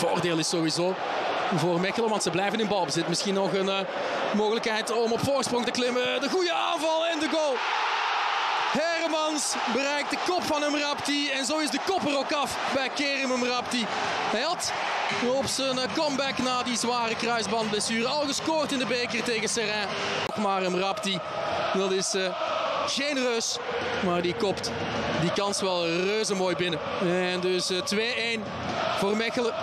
voordeel is sowieso voor Mechelen, want ze blijven in balbezit. Misschien nog een uh, mogelijkheid om op voorsprong te klimmen. De goede aanval en de goal. Hermans bereikt de kop van Mrapti en zo is de kop er ook af bij Kerim Mrapti. Hij had op zijn eh, comeback na die zware kruisbandblessure al gescoord in de beker tegen Serrain. Maar Mrapti, dat is eh, uh, reus maar die kopt die kans wel reuze mooi binnen. En dus 2-1 voor Mechelen.